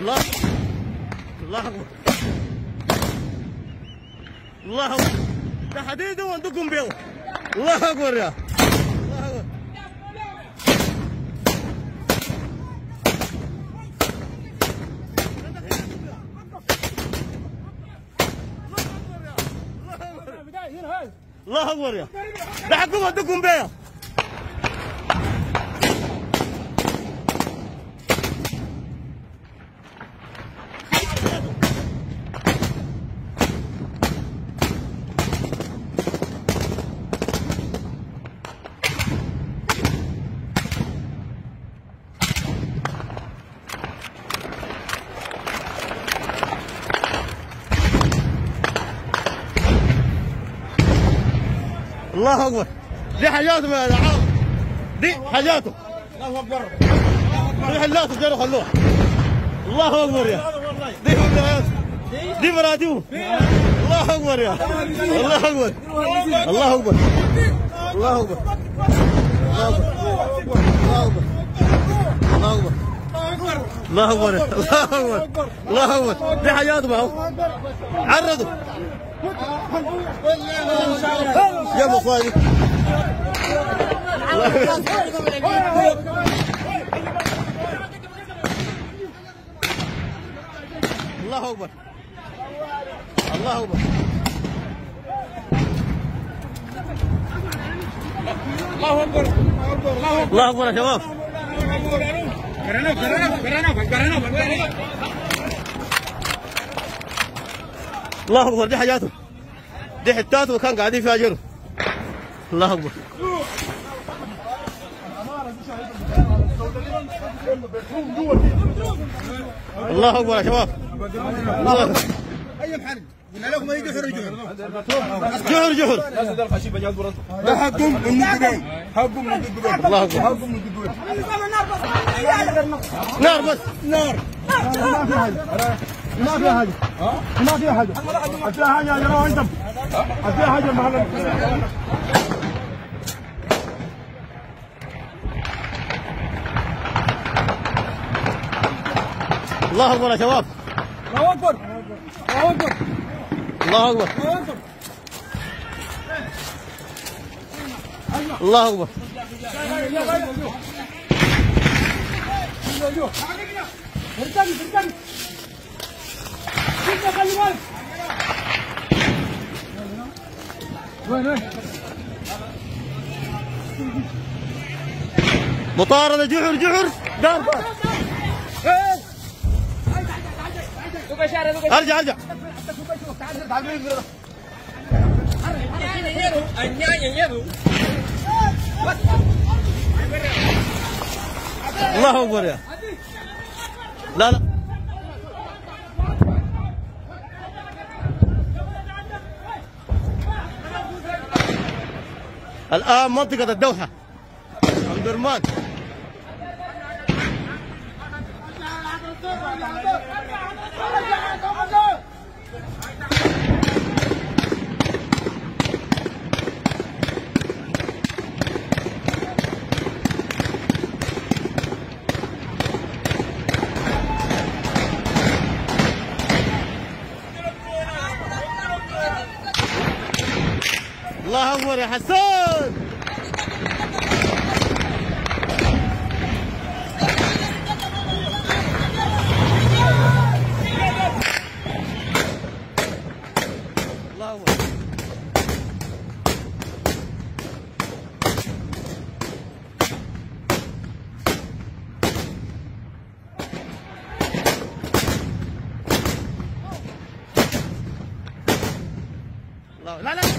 الله. الله. الله. ده حديد وعندكم بيض الله أكبر يا. الله أكبر يا. ده حقكم عندكم بيض الله أكبر. دي حاجاتهم يا عم. دي حاجاتهم الله أكبر. دي حاجاتهم جروا خلوها الله أكبر يا. دي دي مراتبهم الله أكبر يا. الله أكبر. الله أكبر. الله أكبر. الله أكبر. الله أكبر. الله أكبر. الله أكبر. دي حياتهم عرضوا يلا اخواني. الله اكبر. الله اكبر. الله اكبر. الله اكبر يا شباب. الله اكبر. دي حاجاته دي حتاته كان قاعدين فيها جرم الله اكبر الله اكبر يا شباب الله أكبر. اي محل قلنا لكم ما يجي حر جهر جحر جحر ده حقكم من الدبي حقكم من الدبي الله اكبر حقكم من الدبي نار بس نار ما في حاجة ما في حاجة ما في حاجة يا جماعة أنتم ما في حاجة الله أكبر يا شباب الله أكبر. الله أكبر. الله أكبر. الله أكبر. خلي بالك وين وين مطاردة جحر جحر. دار. أرجع أرجع. الله أكبر يا. لا لا. الآن منطقة الدوحة. عبد الرحمن الله أكبر يا حسان. الله أكبر. لا لا.